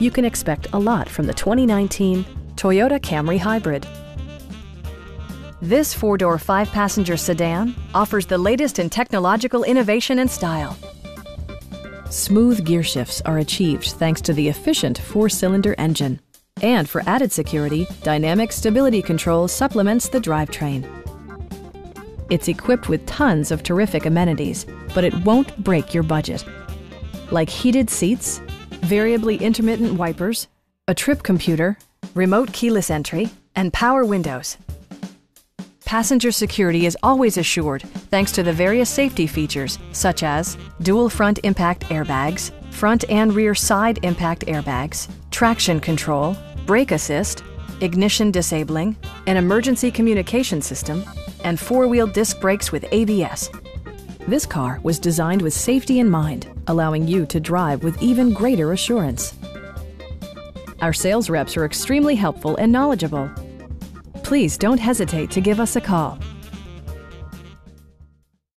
You can expect a lot from the 2019 Toyota Camry Hybrid. This four-door, five-passenger sedan offers the latest in technological innovation and style. Smooth gear shifts are achieved thanks to the efficient four-cylinder engine. And for added security, Dynamic Stability Control supplements the drivetrain. It's equipped with tons of terrific amenities, but it won't break your budget. Like heated seats, variably intermittent wipers, a trip computer, remote keyless entry, and power windows. Passenger security is always assured thanks to the various safety features such as dual front impact airbags, front and rear side impact airbags, traction control, brake assist, ignition disabling, an emergency communication system, and four-wheel disc brakes with ABS. This car was designed with safety in mind, allowing you to drive with even greater assurance. Our sales reps are extremely helpful and knowledgeable. Please don't hesitate to give us a call